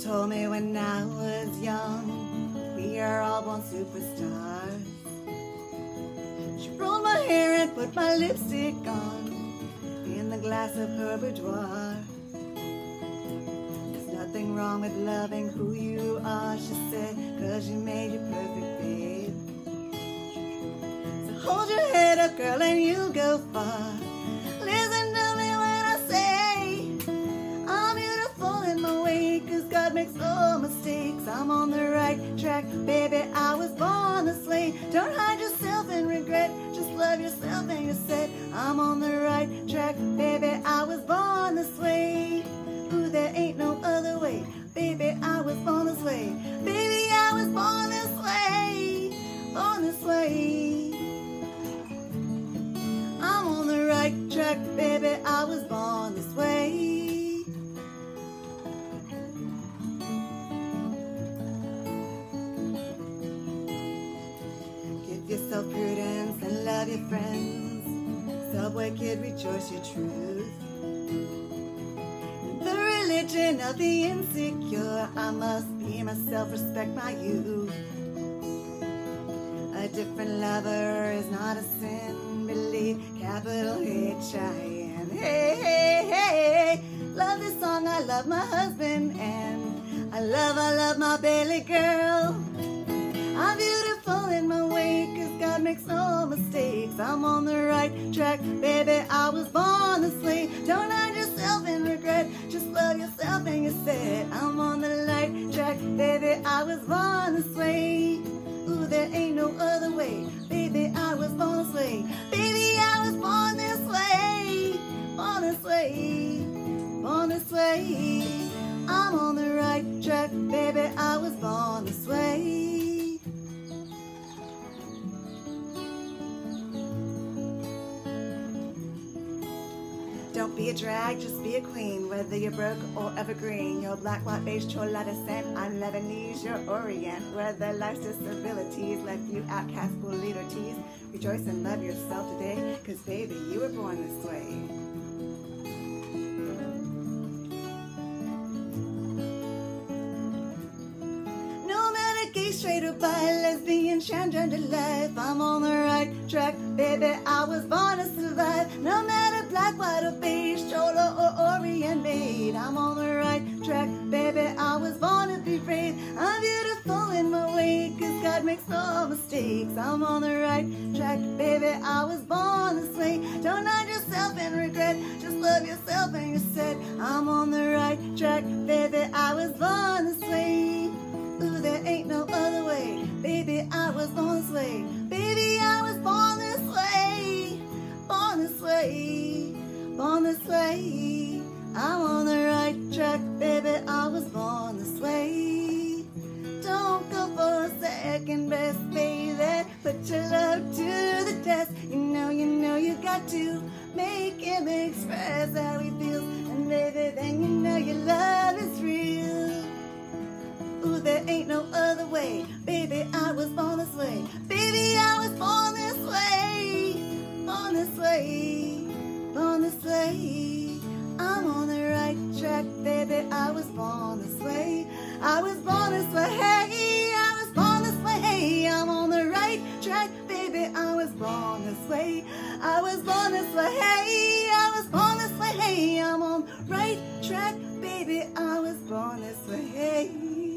told me when I was young, we are all born superstars. She rolled my hair and put my lipstick on in the glass of her boudoir. There's nothing wrong with loving who you are, she said, cause you made you perfect, babe. So hold your head up, girl, and you'll go far. God makes no mistakes. I'm on the right track, baby. I was born this way. Don't hide yourself in regret, just love yourself and you're set. I'm on the right track, baby. I was born this way. Ooh, there ain't no other way, baby. I was born this way, baby. I was born this way, born this way. I'm on the right track, baby. I Yourself prudence and love your friends. Subway kid, rejoice your truth. The religion of the insecure. I must be myself, respect my youth. A different lover is not a sin. Believe capital H I N. Hey, hey, hey. Love this song. I love my husband and I love, I love my belly girl. Mistakes. I'm on the right track, baby. I was born to way. Don't hide yourself in regret, just love yourself and you're set. I'm on the right track, baby. I was born to way. Ooh, there ain't no other way, baby. I was born this way, baby. I was born this way, born this way, born this way. I'm on the right track, baby. I was born this way. Don't be a drag, just be a queen. Whether you're broke or evergreen, you're black, white, beige, chola descent. I'm Lebanese, you're Orient. Whether life's disabilities left you outcast, bullied, or teased, rejoice and love yourself today, cause baby, you were born this way. No matter gay, straight, or bi, lesbian, transgender life, I'm on the right track, baby. I was born to survive. No matter or beige, chola or Orient made, I'm on the right track, baby. I was born to be brave. I'm beautiful in my way, cause God makes no mistakes. I'm on the right track, baby. I was born this way. Don't hide yourself in regret, just love yourself and you're set. I'm on the right track, baby. I was born this way. Ooh, there ain't no other way. Baby, I was born this way. Baby, I was born this way. Born this way. This way. I'm on the right track, baby. I was born this way. Don't go for second best, baby. Put your love to the test. You know, you know, you got to make him express how he feels. And baby, then you know your love is real. Ooh, there ain't no other way. Baby, I was born this way. Baby, I was born this way. Born this way. Born this way. I'm on the right track, baby. I was born this way. I was born this way. Hey, I was born this way. Hey, I'm on the right track, baby. I was born this way. I was born this way. Hey, I was born this way. Hey, I'm on right track, baby. I was born this way.